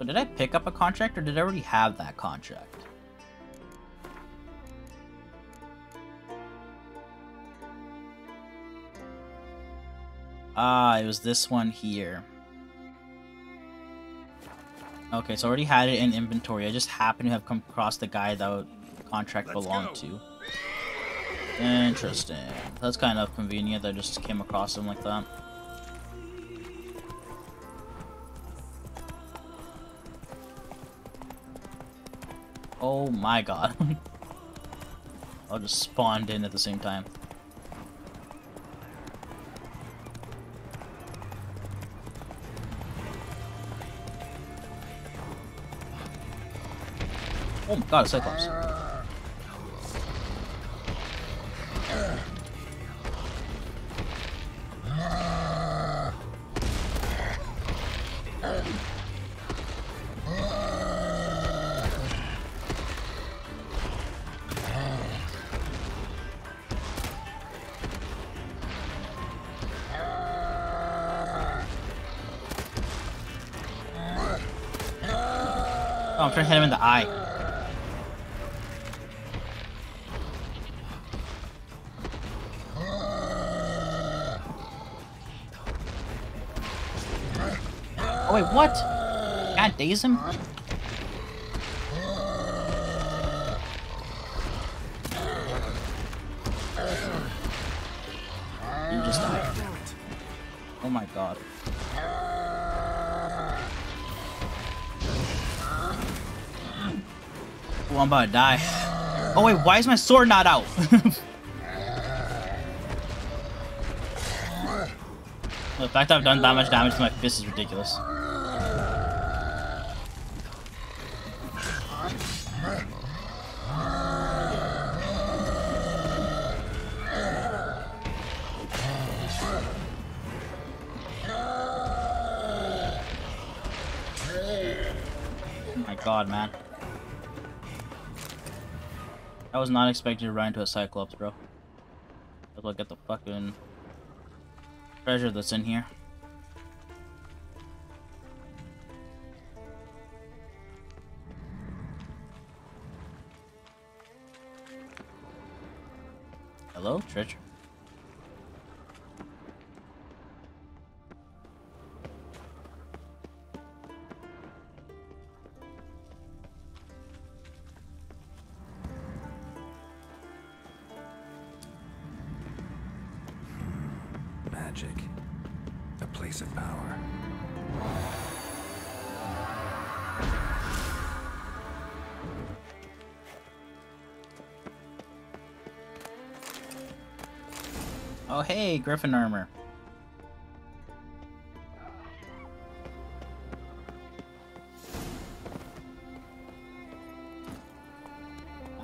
So did I pick up a contract or did I already have that contract? Ah, it was this one here. Okay, so I already had it in inventory. I just happened to have come across the guy that the contract Let's belonged go. to. Interesting. That's kind of convenient that I just came across him like that. Oh my god. I'll just spawned in at the same time. Oh my god, Cyclops. Uh, I'm trying to hit him in the eye. Oh wait, what? God daze him? I'm about to die. Oh wait, why is my sword not out? the fact that I've done that much damage to my fist is ridiculous. Oh my God, man. I was not expecting to run into a Cyclops, bro. Let's look at the fucking treasure that's in here. Hello, treasure. Oh, hey, Griffin armor.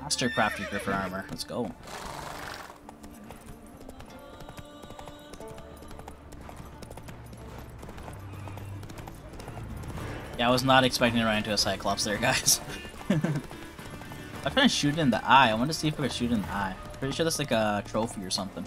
Master crafted Griffin armor. Let's go. I was not expecting to run into a Cyclops there, guys. I'm trying to shoot in the eye. I want to see if I can shoot in the eye. Pretty sure that's like a trophy or something.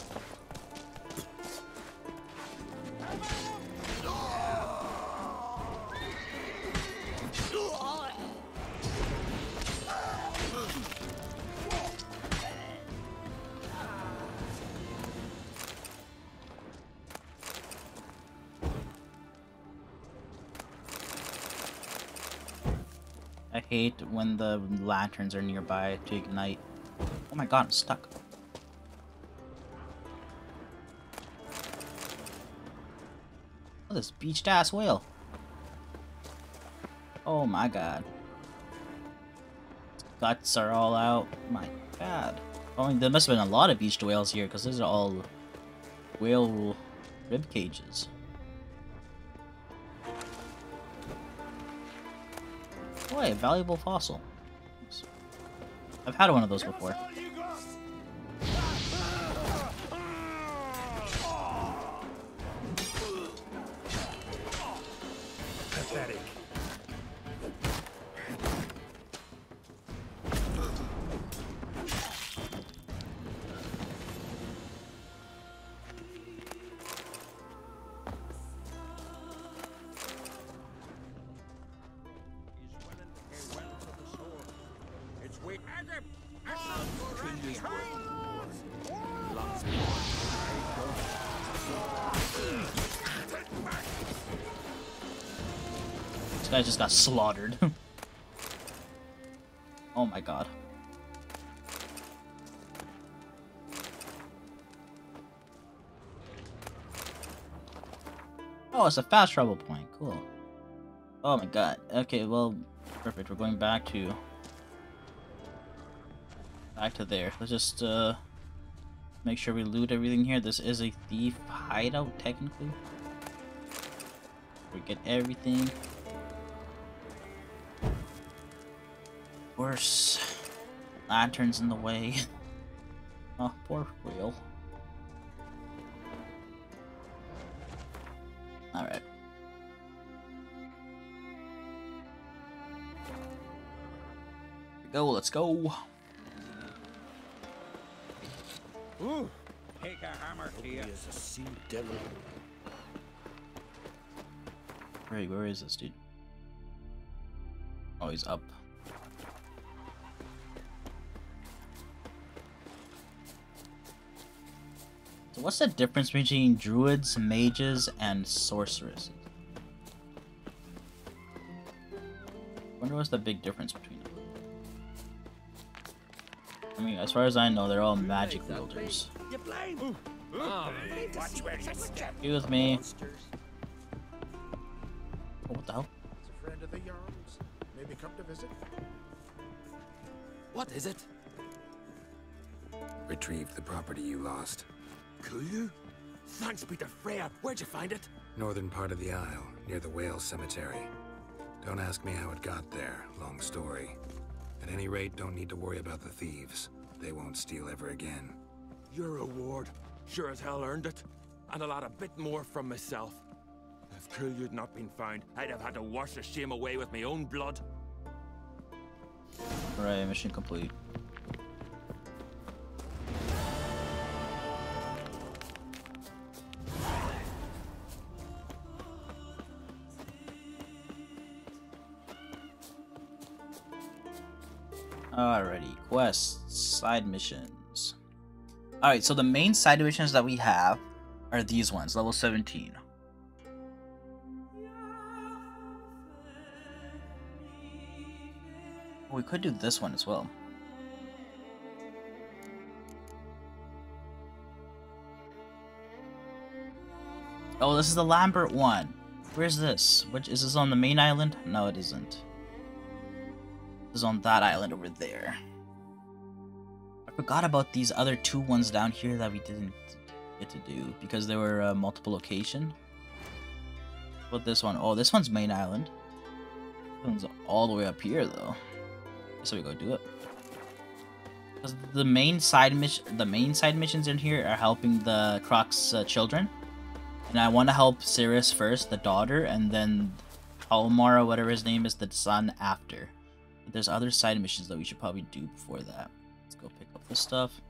Hate when the lanterns are nearby to ignite. Oh my god, I'm stuck. Oh, this beached ass whale. Oh my god. Guts are all out. My god. Oh, there must have been a lot of beached whales here because these are all whale rib cages. Valuable fossil. I've had one of those before. This guy just got slaughtered. oh my god. Oh, it's a fast travel point. Cool. Oh my god. Okay, well, perfect. We're going back to... Back to there. Let's just, uh... Make sure we loot everything here. This is a thief hideout, technically. We get everything. Course, lanterns in the way. oh, poor wheel. Alright. Go, let's go. Ooh, take a hammer here. As a sea devil. Wait, where is this dude? Oh, he's up. What's the difference between druids, mages, and sorceresses? wonder what's the big difference between them. I mean, as far as I know, they're all magic wielders. You blind? Oh, you. Be with me. Oh, what the hell? It's a friend of the Yarns. Maybe come to visit. What is it? Retrieve the property you lost. Kulu? Thanks be to Freya. Where'd you find it? Northern part of the Isle, near the whale cemetery. Don't ask me how it got there, long story. At any rate, don't need to worry about the thieves. They won't steal ever again. Your reward. Sure as hell earned it. And a lot a bit more from myself. If Kulu'd not been found, I'd have had to wash the shame away with my own blood. Alright, mission complete. Alrighty, quests, side missions. Alright, so the main side missions that we have are these ones, level 17. We could do this one as well. Oh, this is the Lambert one. Where's this? Which is this on the main island? No, it isn't. Is on that island over there. I forgot about these other two ones down here that we didn't get to do because they were uh, multiple location. But this one, oh, this one's main island. This one's all the way up here though. So we go do it. Because the main side mission, the main side missions in here are helping the Croc's uh, children, and I want to help Cirrus first, the daughter, and then Palmar or whatever his name is, the son after. There's other side missions that we should probably do before that. Let's go pick up this stuff.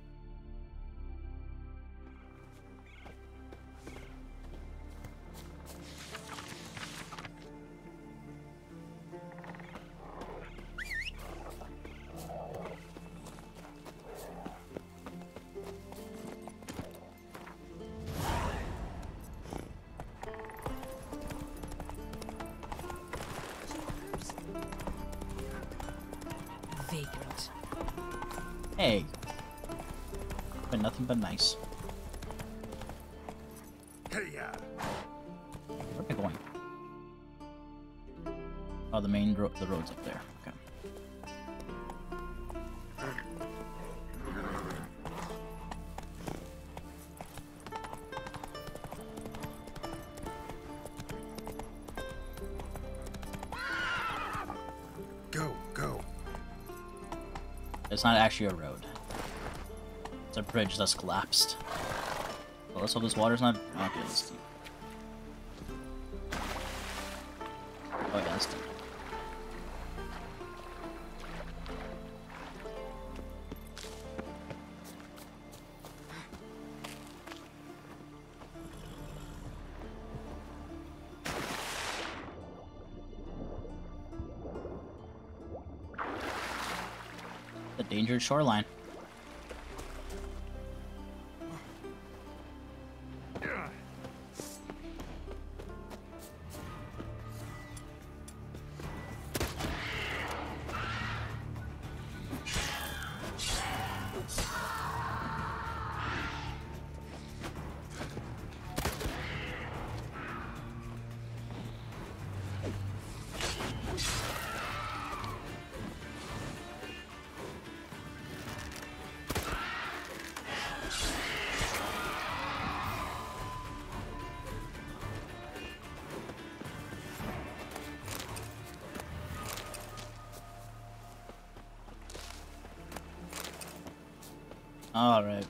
Road's up there. Okay. go, go. It's not actually a road. It's a bridge that's collapsed. Well, let's hope this water's not. Okay, shoreline. Alright.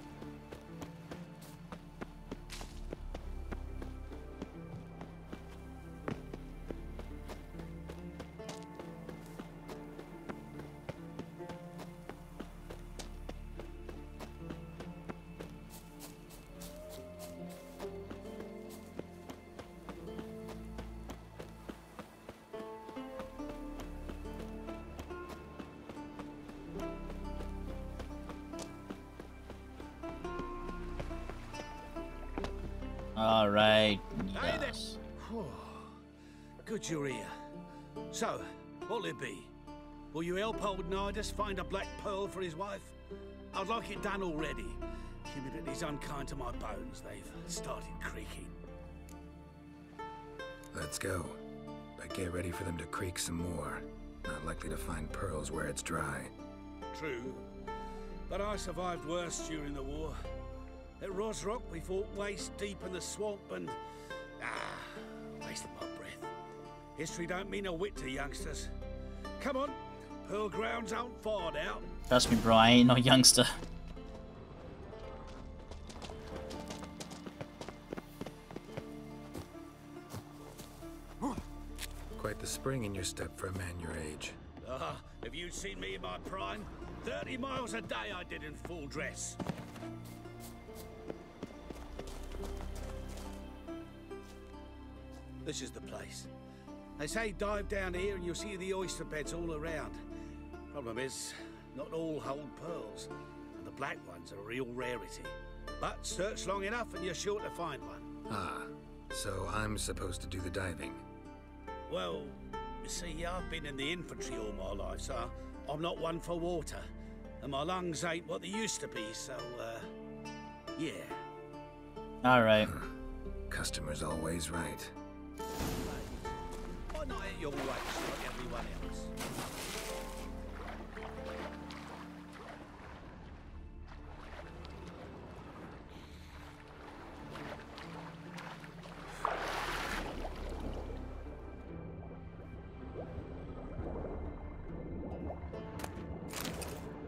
Alright. Yes. Good you're here. So, what'll it be? Will you help old Nidus find a black pearl for his wife? I'd like it done already. Humidity's unkind to my bones. They've started creaking. Let's go. But get ready for them to creak some more. Not likely to find pearls where it's dry. True. But I survived worse during the war. At Rosrock, we fought waist deep in the swamp and... Ah, wasted my breath. History don't mean a whit to youngsters. Come on, Pearl Grounds aren't far now. Trust me, bro, I ain't no youngster. Quite the spring in your step for a man your age. Ah, if you'd seen me in my prime, 30 miles a day I did in full dress. This is the place. They say dive down here and you'll see the oyster beds all around. Problem is, not all hold pearls, and the black ones are a real rarity. But search long enough and you're sure to find one. Ah, so I'm supposed to do the diving. Well, you see, I've been in the infantry all my life, so I'm not one for water. And my lungs ain't what they used to be, so, uh, yeah. Alright. Customer's always right. Your race like everyone else?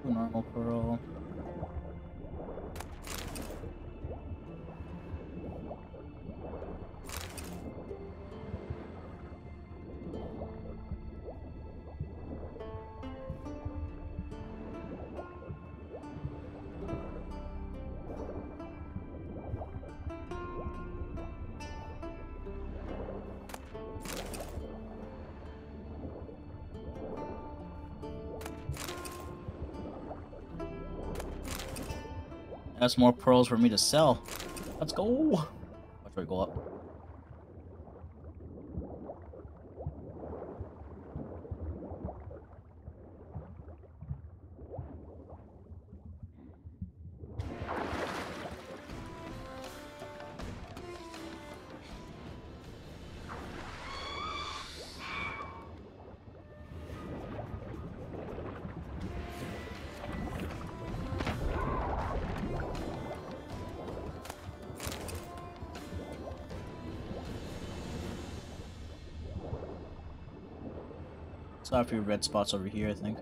Normal pearl. That's more pearls for me to sell. Let's go. So a few red spots over here, I think.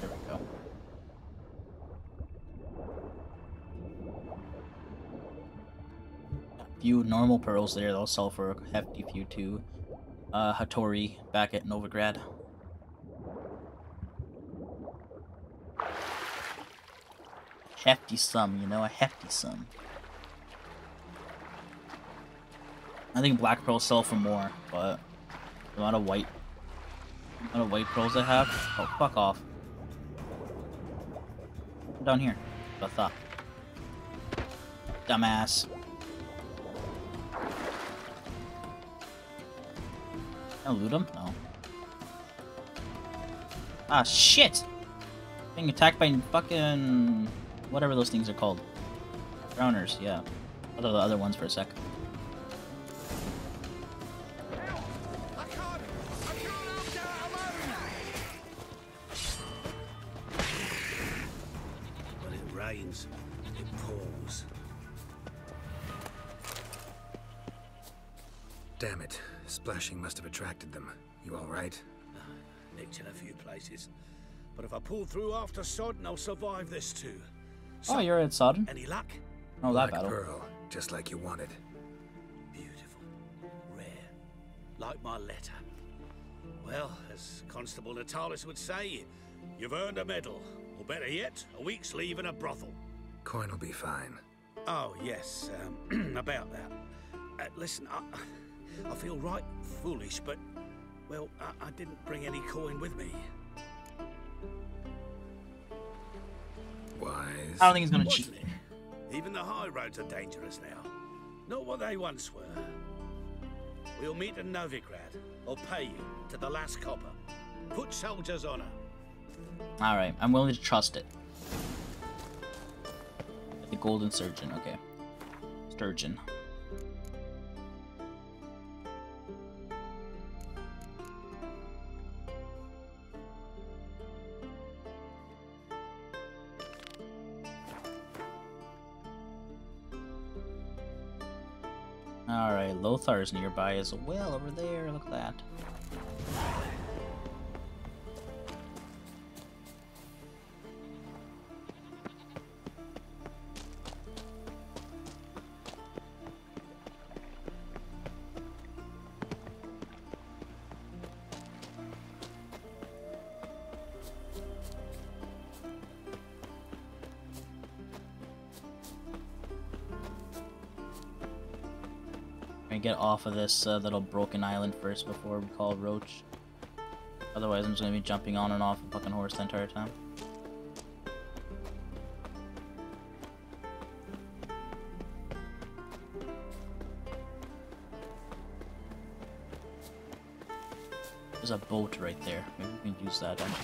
There we go. A few normal pearls there, they'll sell for a hefty few too. Uh, Hattori back at Novigrad. Hefty sum, you know, a hefty sum. I think black pearls sell for more, but the amount of white, the amount of white pearls I have, oh fuck off. Down here, I. Dumbass. Can I loot him? No. Ah shit! Being attacked by fucking whatever those things are called. Drowners, yeah. I'll the other ones for a sec. When it rains, it pours. Damn it. Splashing must have attracted them. You alright? Nicked in a few places. But if I pull through after Sodden, I'll survive this too. Oh, you're at Sodden? Any luck? Oh, that Black battle. Pearl, just like you wanted. Beautiful. Rare. Like my letter. Well, as Constable Natalis would say, you've earned a medal. Or better yet, a week's leave in a brothel. Coin will be fine. Oh, yes, um, about that. Uh, listen, I, I feel right foolish, but, well, I, I didn't bring any coin with me. Wise. I don't think he's gonna cheat. Even the high roads are dangerous now. Not what they once were. We'll meet in Novigrad. I'll pay you to the last copper. Put soldiers on her. Alright, I'm willing to trust it. The golden surgeon, okay. Sturgeon. Lothar's nearby as well over there, look at that. Off of this uh, little broken island first before we call Roach. Otherwise, I'm just gonna be jumping on and off a fucking horse the entire time. There's a boat right there. Maybe we can use that actually.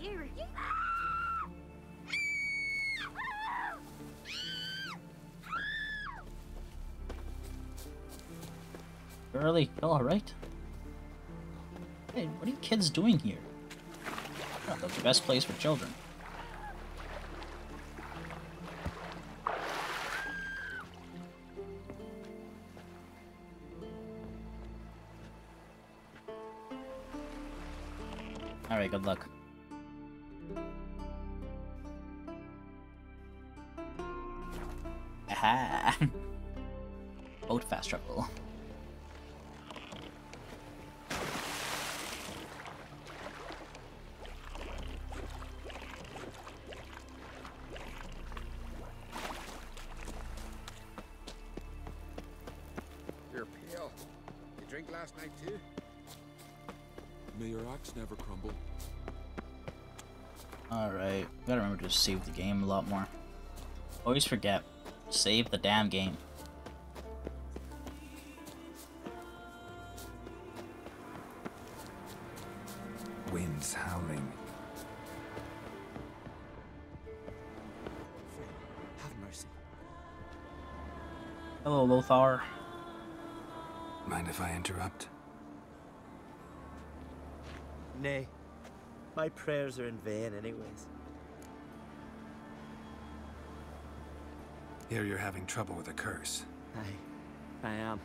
Here. Early, alright? Hey, what are you kids doing here? Not the best place for children. Alright, good luck. Aha! Boat fast travel. You're pale. You drink last night too? May your axe never crumble. Alright, gotta remember to save the game a lot more. Always forget. Save the damn game. Winds howling. Have mercy. Hello, Lothar. Mind if I interrupt? Nay. My prayers are in vain, anyways. Hear you're having trouble with a curse. Aye, I am.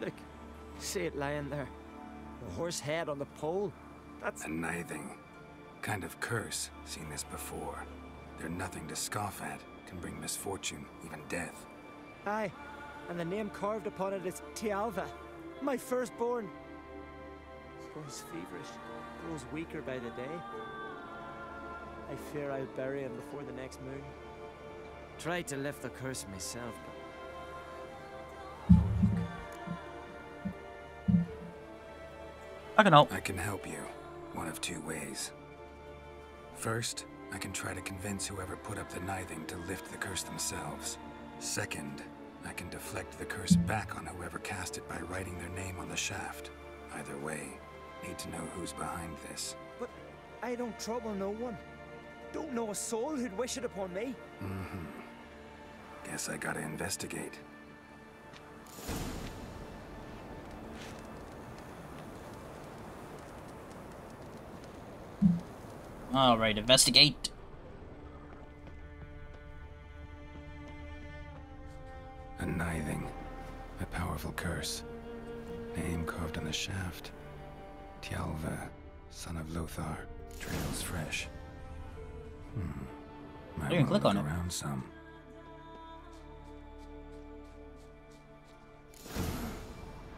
Look, see it lying there. A horse head on the pole. That's. A nithing. Kind of curse. Seen this before. They're nothing to scoff at. Can bring misfortune, even death. Aye, and the name carved upon it is Tialva, my firstborn. Grows feverish, grows weaker by the day. I fear I'll bury him before the next moon. Tried to lift the curse myself, but I can help. I can help you. One of two ways. First, I can try to convince whoever put up the nithing to lift the curse themselves. Second, I can deflect the curse back on whoever cast it by writing their name on the shaft. Either way, need to know who's behind this. but I don't trouble no one. Don't know a soul who'd wish it upon me. Mm-hmm. Guess I gotta investigate. Alright, investigate. A nithing. A powerful curse. Name carved on the shaft. Tialva, son of Lothar. Trails fresh. Hmm. Might You can click on look it. around some.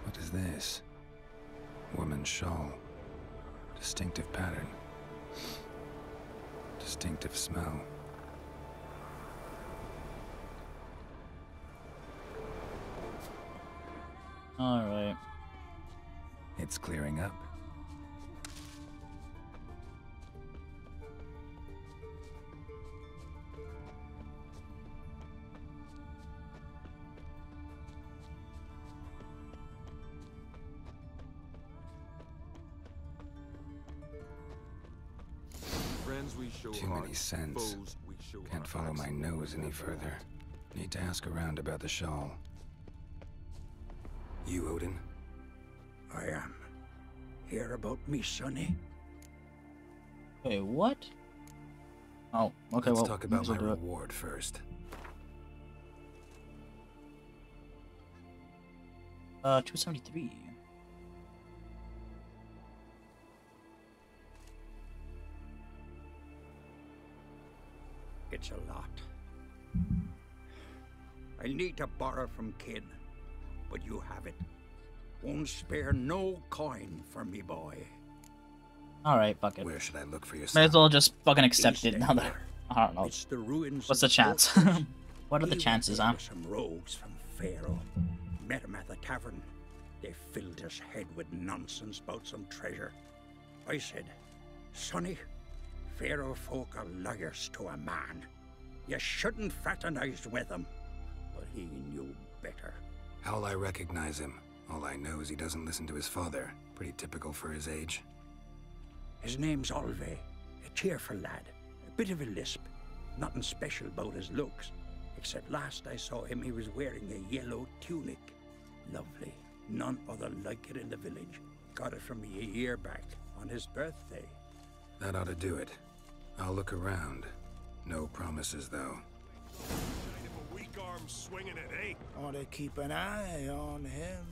What is this? Woman's shawl. Distinctive pattern. Distinctive smell. Alright. It's clearing up. Too many heart, scents. foes we show Can't follow my nose any further. Need to ask around about the shawl. You, Odin? I am. Hear about me, sonny? Wait, what? Oh, okay, Let's well, talk about as my well it. reward first. Uh, 273. It's a lot. I need to borrow from Kid, but you have it. Won't spare no coin for me, boy. Alright, fuck it. Where should I look for your May as well just fucking accept Stay it now that. I don't know. It's the ruins. What's the chance? what are the chances, went huh? there Some rogues from Pharaoh met him at the tavern. They filled his head with nonsense about some treasure. I said, Sonny, Pharaoh folk are liars to a man. You shouldn't fraternize with them. But he knew better. How'll I recognize him? All I know is he doesn't listen to his father. Pretty typical for his age. His name's Olve, a cheerful lad, a bit of a lisp. Nothing special about his looks, except last I saw him he was wearing a yellow tunic. Lovely. None other like it in the village. Got it from me a year back, on his birthday. That ought to do it. I'll look around. No promises, though. If a weak arm swinging it, eh? Ought to keep an eye on him.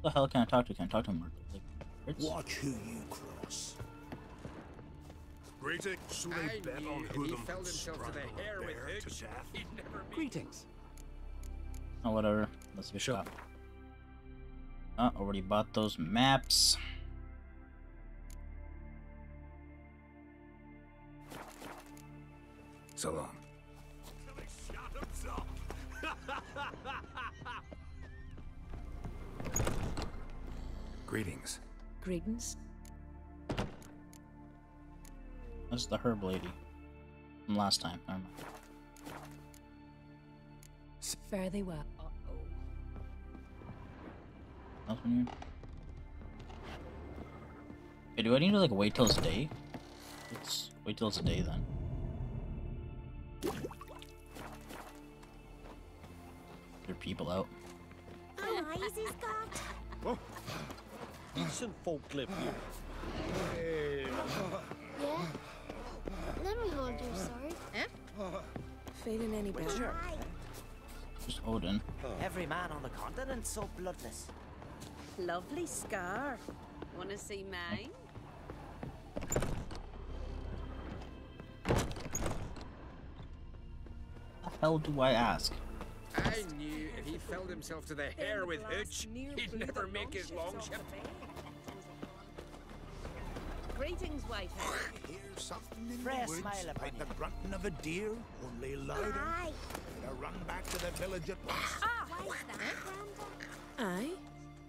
What the hell can I talk to? Can I talk to him? Like, Fritz? Watch who you cross. Greeting. So I bet on who he them himself to the strangle hair with bear to death. he'd never be Greetings. Oh, whatever. Let's get shot. Uh, already bought those maps. So long. Till they shot himself. Greetings. Greetings. That's the herb lady. From last time. Never mind. Fare thee well. Else when you... Okay, do I need to like wait till it's day? Let's wait till it's day then. People out. Oh, eyes he's got. Decent folk live here. Yeah? Let me hold your sword. Feeling any better? Aye. Just Odin. Every man on the continent's so bloodless. Lovely scar. Wanna see mine? the hell do I ask? I knew if he felled himself to the hair with hooch, he'd never make his longship. Greetings, Whitehead. Hear something in Fresh the woods, smile upon like the grunting of a deer, only louder. Aye. Better run back to the village at once. Ah! Why's that, Granda? Aye.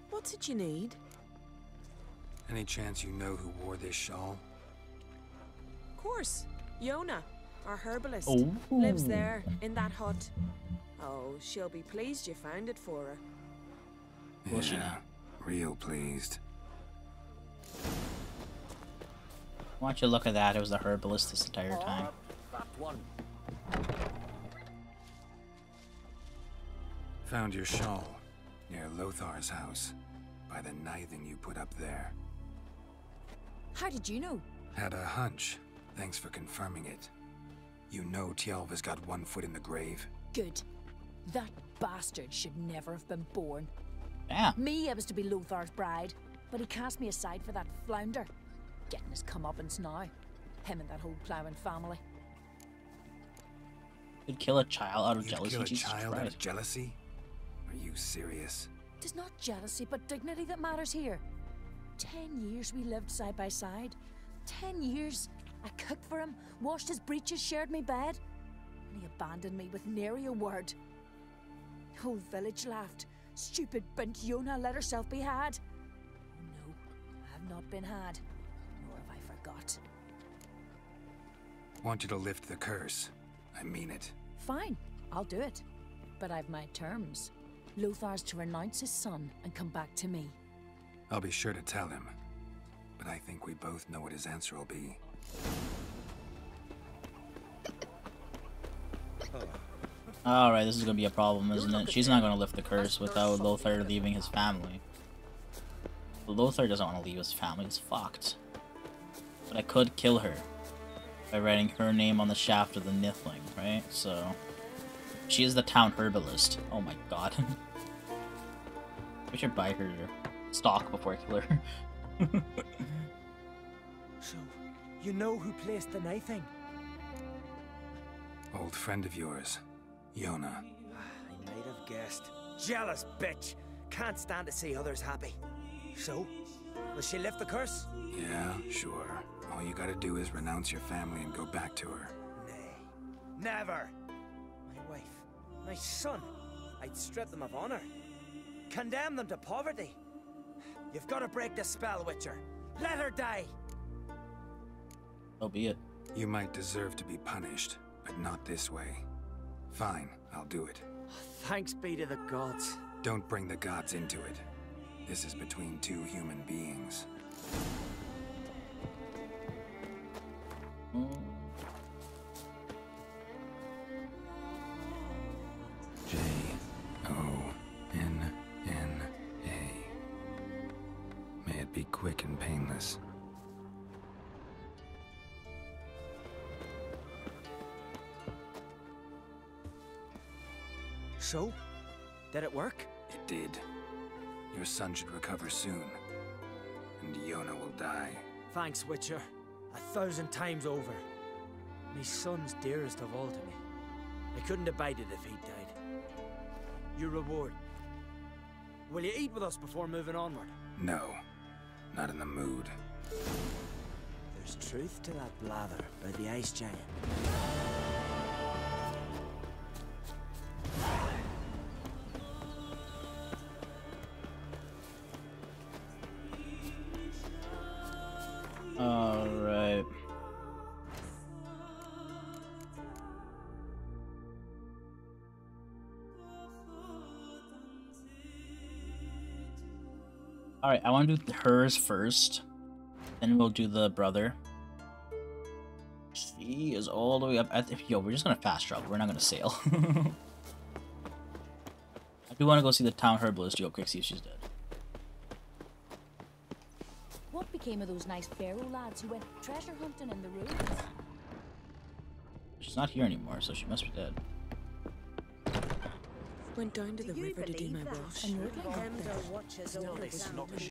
What's it you need? Any chance you know who wore this shawl? Of Course. Yona, our herbalist. Oh. Lives there, in that hut. Oh, she'll be pleased you found it for her. Will she yeah, now? real pleased. Why don't you look at that? It was the herbalist this entire time. Found your shawl near Lothar's house. by the nithing you put up there. How did you know? Had a hunch. Thanks for confirming it. You know Tialva's got one foot in the grave? Good. That bastard should never have been born. Yeah. Me, I was to be Lothar's bride, but he cast me aside for that flounder. Getting his comeuppance now. Him and that whole ploughing family. You'd kill a child out of You'd jealousy. kill a Jesus child out of jealousy? Are you serious? Tis not jealousy, but dignity that matters here. Ten years we lived side by side. Ten years. I cooked for him, washed his breeches, shared me bed. And he abandoned me with nary a word. Whole village laughed. Stupid bint Yona let herself be had. No, I have not been had. Nor have I forgot. Want you to lift the curse. I mean it. Fine, I'll do it. But I've my terms. Lothar's to renounce his son and come back to me. I'll be sure to tell him. But I think we both know what his answer will be. Alright, this is gonna be a problem, isn't it? She's not gonna lift the curse without Lothar leaving his family. But Lothar doesn't want to leave his family, he's fucked. But I could kill her by writing her name on the shaft of the Nithling, right? So she is the town herbalist. Oh my god. we should buy her stock before I kill her. So, you know who placed the nithing? Old friend of yours, Yona. Ah, I might have guessed. Jealous bitch! Can't stand to see others happy. So, will she lift the curse? Yeah, sure. All you gotta do is renounce your family and go back to her. Nay. Never! My wife, my son, I'd strip them of honor. Condemn them to poverty. You've got to break the spell, Witcher. Let her die! So be it. You might deserve to be punished, but not this way. Fine, I'll do it. Thanks be to the gods. Don't bring the gods into it. This is between two human beings. J recover soon. And Yona will die. Thanks, Witcher. A thousand times over. My son's dearest of all to me. I couldn't abide it if he died. Your reward. Will you eat with us before moving onward? No, not in the mood. There's truth to that blather by the ice giant. Alright, I want to do hers first. Then we'll do the brother. She is all the way up at the- Yo, we're just gonna fast travel. We're not gonna sail. I do want to go see the town herbalist real quick, see if she's dead. What became of those nice Pharaoh lads who went treasure hunting in the ruins? She's not here anymore, so she must be dead. Went down to the river to do my wash. Them don't watch us all the time.